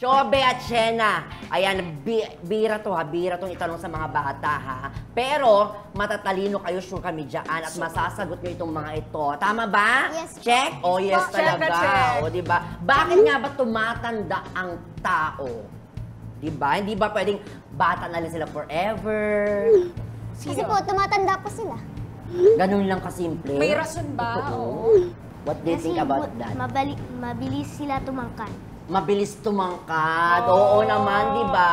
Shobe at Shena. Ayan, bi bira to ha, bira tong itanong sa mga bata ha. Pero matatalino kayo sure kami dyan at masasagot nyo itong mga ito. Tama ba? Yes. Check? Oh, yes Check na talaga. check. O, di ba? Bakit nga ba tumatanda ang tao? Di ba? Hindi ba pwedeng bata na lang sila forever? Kasi po, tumatanda po sila. Ganun lang kasimple. May rason ba? Oo. What do you think about that? Mabali, mabilis sila tumangkad. Mabilis tumangkad. Oo naman, di ba?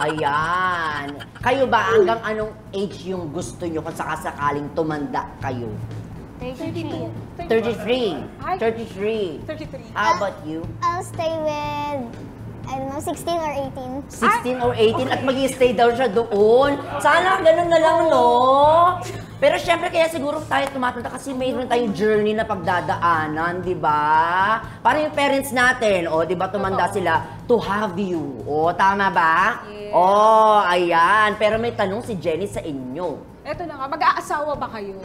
Ayan. Kayo ba, hanggang anong age yung gusto nyo kung sakasakaling tumanda kayo? 32. 33. Ay. 33. 33. How about you? I'll stay with, I don't know, 16 or 18. 16 or 18 at mag stay daw siya doon. Sana ganun na lang, no? Pero syempre, kaya siguro tayo tumatanda kasi mayroon tayong journey na pagdadaanan, di ba? Parang yung parents natin, o, di ba, tumanda sila to have you. O, tama ba? Yes. Oh, ayan. Pero may tanong si Jenny sa inyo. Eto na nga, mag-aasawa ba kayo?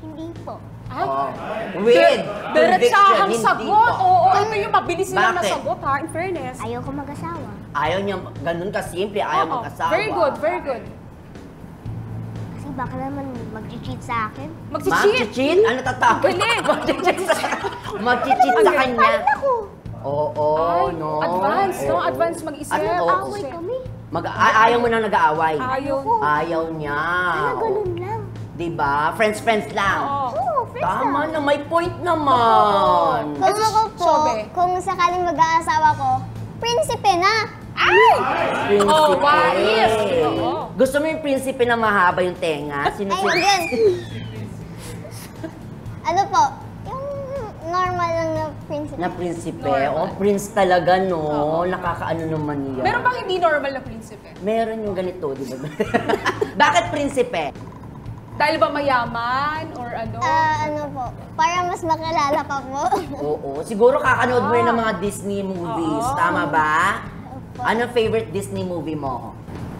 Hindi po. Ay, Oh, with Diretsahang conviction, sagot. po. Oo, ito yung mabilis nilang Bakit? nasagot ha, in fairness. Ayoko mag-asawa. Ayaw niya, ganun kasimple, ayaw Oo, mag-asawa. Very good, very good. Kasi baka naman mag-cheat sa akin. Mag-cheat. Mag-cheat? Ano tatakot? Galing. Mag-cheat sa, mag-cheat sa kanya. Ako! Oo, Ay, no. advance, no? Oo. Advance mag-isip. Ano, oo. Away kami. Mag a- ayaw mo nang nag-aaway. Ayaw. Ayaw niya. Ano, ganun lang. Diba? Friends-friends lang. Oo. Tama na, may point naman. Kung ako po, kung sakaling mag-aasawa ko, prinsipe na. Prinsipe. Oh, wais. Oo. Gusto mo yung prinsipe na mahaba yung tenga? Sino Ay, yun. ano po, yung normal lang na prinsipe. Na prinsipe. Normal. Oh, prince talaga, no? Nakakaano naman yan. Meron bang hindi normal na prinsipe? Meron yung ganito, di ba? Bakit prinsipe? Dahil ba mayaman or ano? Ah, ano po, para mas makilala pa po. Oo. Siguro kakanood mo rin ng mga Disney movies. Oo. Tama ba? Ano favorite Disney movie mo?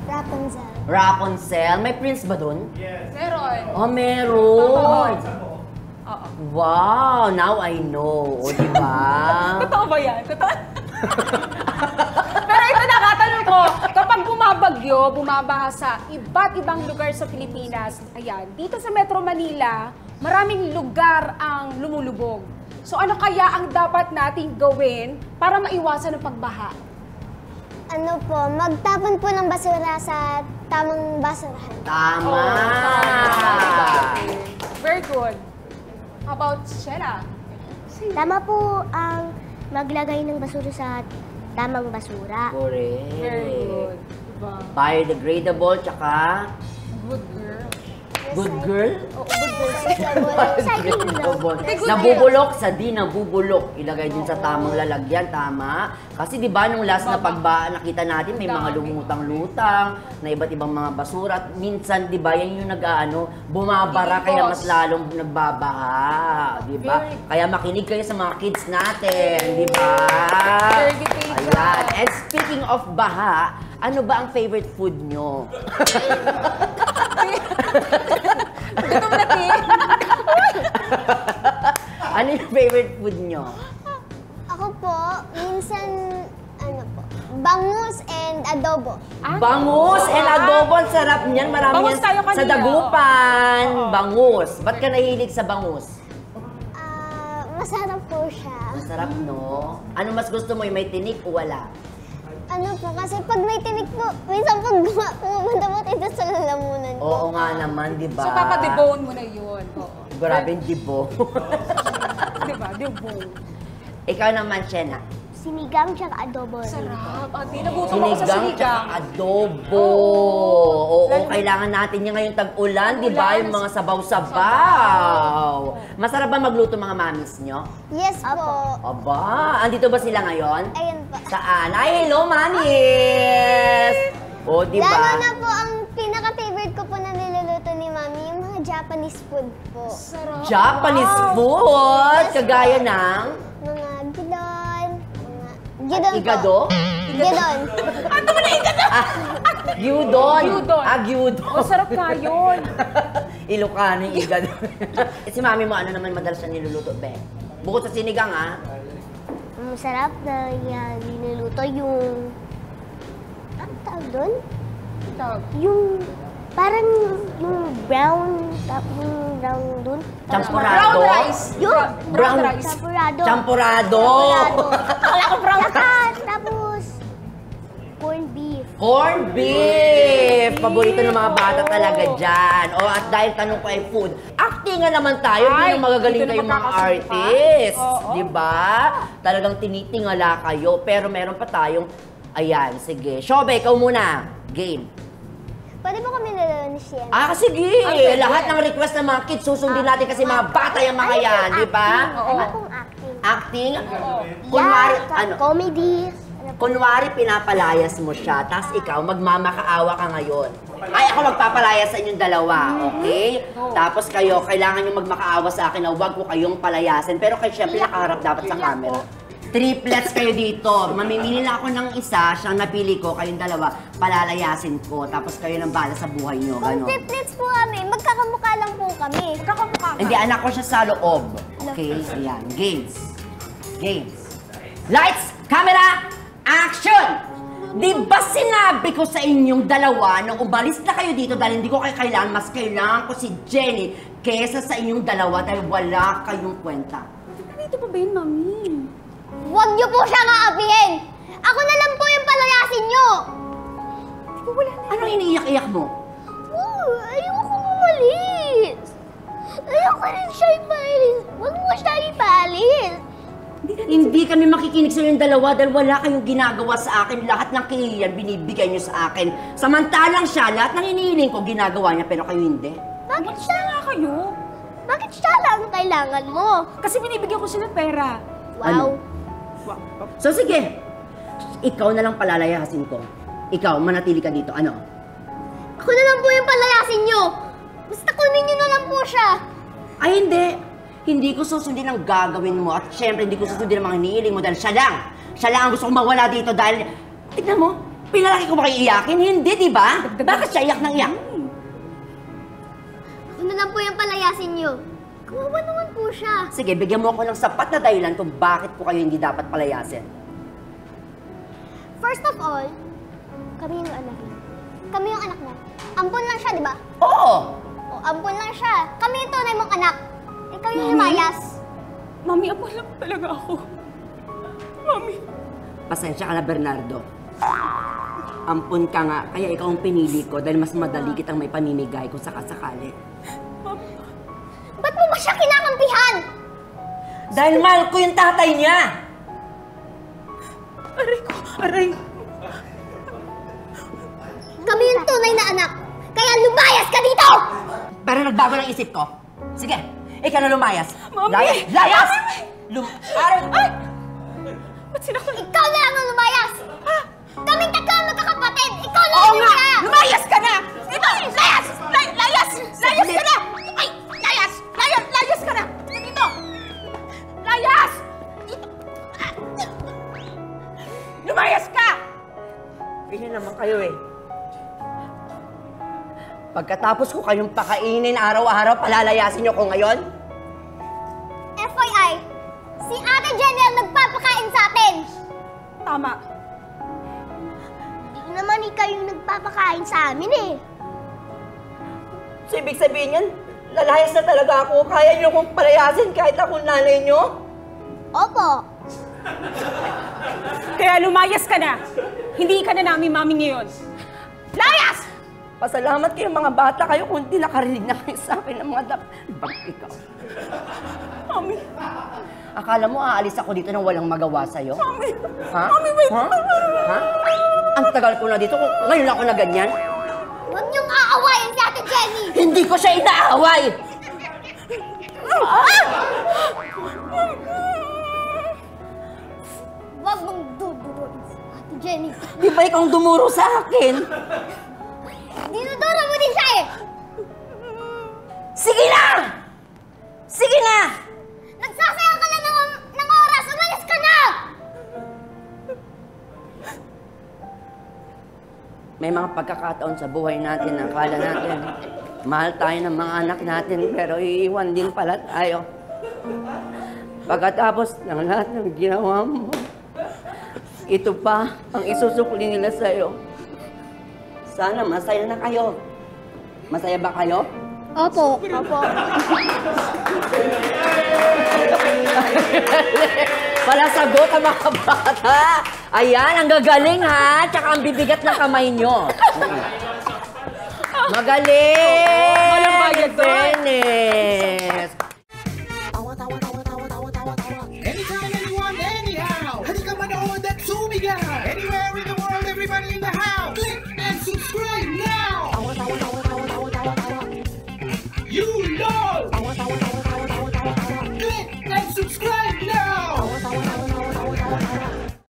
Rapunzel. Rapunzel. May prince ba dun? Meron. Oh, meron. Oo. Wow, now I know. O, di ba? Totoo ba yan? Totoo? Pero ito nakatanong ko, bumabagyo, bumabaha sa iba't ibang lugar sa Pilipinas, ayan, dito sa Metro Manila, maraming lugar ang lumulubog. So ano kaya ang dapat nating gawin para maiwasan ang pagbaha? Ano po, magtapon po ng basura sa tamang basurahan. Tama. Okay. Very good. How about Shera? Tama po ang maglagay ng basura sa tamang basura. Correct. Very good. Diba? Biodegradable, tsaka Good girl. good girl. Oh, good girl. Nabubulok sa di nabubulok. Ilagay din sa tamang lalagyan, tama. Kasi di ba nung last na pagba nakita natin may mga lumutang-lutang na iba't ibang mga basura at minsan di ba yan yung nag-ano, bumabara kaya mas lalong nagbabaha, di ba? Kaya makinig kayo sa mga kids natin, di ba? Ayan. And speaking of baha, ano ba ang favorite food nyo? Gutom na, ano yung favorite food nyo? Ako po, minsan, ano po, bangus and adobo. Ah, Bangus and adobo, ang sarap niyan. Marami Bangus yan tayo sa kanina. dagupan. Oo. Bangus. Ba't ka nahilig sa bangus? Ah, masarap po siya. Masarap, no? Ano mas gusto mo, yung may tinik o wala? Ano po, kasi pag may tinik po, minsan pag pumunta po tayo sa lalamunan ko. Oo nga naman, di ba? So, papadebone mo na yun. Oo. Grabe yung dibo. Diba? Debone. Ikaw naman, Shena. Sinigang tsaka adobo. Sarap. Ate, nagutom ako sa Sinigang sinigang. tsaka adobo. Oo. Oo, kailangan natin yan ngayong tag-ulan, di ba? Tag-ulan. Yung mga sabaw-sabaw. Masarap ba magluto mga mamis nyo? Yes po. Aba, andito ba sila ngayon? Ayun po. Saan? Ay, hello, mamis! O, di ba? Lalo na po, ang pinaka-favorite ko po na niluluto ni Mami, yung mga Japanese food po. Sarap. Japanese food! Kagaya ng... Gidon, mga... Gidon po. Igado? Gidon. Ah, gyudon. Gyudon. Ah, gyudon. Oh, sarap nga yun. Ilocano yung igado. si mami mo, ano naman madalas na niluluto, be? Bukod sa sinigang, ah. Masarap na yan, niluluto yung... Ano tawag doon? Tawag. Yung... Parang yung brown, tap- yung brown doon. Champurado? Brown rice. Yun! Brown- rice. Champurado. Champurado! Wala ko brown. Saka, tapos, corned beef. Corn beef! Paborito ng mga bata talaga dyan. O, at dahil tanong ko ay food, acting nga naman tayo. Hindi na magagaling kayong mga artist. Di ba? Talagang tinitingala kayo. Pero meron pa tayong, ayan, sige. Shobe, ikaw muna. Game. Pwede mo kami nalala ni Sienna? Ah, sige. Ay, pwede. Lahat ng request ng mga kids, susundin natin kasi mga bata yung mga yan, di ba? Ano pong acting? Acting, kunwari, Yeah, ano, Comedy. Ano kunwari pinapalayas mo siya, tapos ikaw magmamakaawa ka ngayon. Ay, ako magpapalayas sa inyong dalawa, okay? Tapos kayo, kailangan nyo magmakaawa sa akin na huwag ko kayong palayasin. Pero kayo syempre nakaharap dapat sa camera. Triplets kayo dito. Mamimili lang ako ng isa, siyang napili ko, kayong dalawa, palalayasin ko. Tapos kayo nang bala sa buhay nyo, Kung gano'n. triplets po kami, magkakamukha lang po kami. Kakamukha ka. Hindi, anak ko siya sa loob. Okay, ayan. Games. Games. Lights, camera, action! Di ba sinabi ko sa inyong dalawa nung umalis na kayo dito dahil hindi ko kayo kailangan, mas kailangan ko si Jenny kesa sa inyong dalawa dahil wala kayong kwenta. Dito pa ba yun, mami? Huwag niyo po siyang aapihin! Ako na lang po yung palayasin niyo! Anong iniiyak-iyak mo? Oh, ayoko umalis! Ayoko rin siya ipalis! Huwag mo siya ipalis! Hindi kami makikinig sa inyong dalawa dahil wala kayong ginagawa sa akin. Lahat ng kailan binibigay niyo sa akin. Samantalang siya, lahat ng inihiling ko ginagawa niya pero kayo hindi. Bakit siya? nga kayo. Bakit siya lang ang kailangan mo? Kasi binibigyan ko siya ng pera. Wow! So sige, ikaw na lang palalayasin ko. Ikaw, manatili ka dito. Ano? Ako na lang po yung palayasin niyo! Basta kunin niyo na lang po siya! Ay, hindi. Hindi ko susundin ang gagawin mo. At syempre, hindi ko susundin ang mga hinihiling mo dahil siya lang. Siya lang ang gusto kong mawala dito dahil... Tignan mo, pinalaki ko ba kayo iyakin? Hindi, di ba? Bakit siya iyak ng iyak? Ako na lang po yung palayasin niyo. Kawawa naman po siya. Sige, bigyan mo ako ng sapat na dahilan kung bakit ko kayo hindi dapat palayasin. First of all, kami yung anak niya. Kami yung anak niya. Ampun lang siya, di ba? Oo! O, ampun lang siya. Kami yung tunay mong anak. Ikaw yung Mami? lumayas. Mami, ako lang talaga ako. Mami. Pasensya ka na, Bernardo. Ampun ka nga, kaya ikaw ang pinili ko dahil mas madali kitang may pamimigay kung sakasakali. Siya kinakampihan? Dahil mahal ko yung tatay niya! Aray ko, aray. Kami yung tunay na anak. Kaya lumayas ka dito! Pero nagbago ng isip ko. Sige, ikaw na lumayas. Mami! Layas! Layas! Lum... Ay! Ay! Ba't sinakal? Ikaw na lang ang lumayas! Kaming tatlo ang magkakapatid! Ikaw lang Oo nga! Lumayas ka na! Dito! Layas! Lay layas! Layas ka na! Pagkatapos ko kayong pakainin araw-araw, palalayasin niyo ko ngayon? FYI, si Ate Jenny ang nagpapakain sa atin! Tama. Hindi naman ikaw yung nagpapakain sa amin eh. So, ibig sabihin yan, lalayas na talaga ako. Kaya niyo kong palayasin kahit ako nanay niyo? Opo. Kaya lumayas ka na. Hindi ka na namin mami ngayon. Pasalamat kayo mga bata kayo kung hindi nakarinig na kayo sa akin ng mga dap... Bang ikaw. Mami. Akala mo aalis ako dito nang walang magawa sa'yo? Mami. Ha? Mami, wait. Ha? Ha? Ang tagal ko na dito, ngayon ako na ganyan. Huwag niyong aawayin si Ate Jenny! Hindi ko siya inaaway! Huwag mong duduruin si Ate Jenny. Di ba ikaw ang dumuro sa akin? Sige na! Nagsasayang ka lang ng, ng oras! Umalis ka na! May mga pagkakataon sa buhay natin na akala natin mahal tayo ng mga anak natin pero iiwan din pala tayo. Pagkatapos ng lahat ng ginawa mo, ito pa ang isusukli nila sa'yo. Sana masaya na kayo. Masaya ba kayo? Opo. Opo. Wala sagot ang mga bata. Ayan, ang gagaling ha. Tsaka ang bibigat ng kamay nyo. Magaling! Walang bayad doon.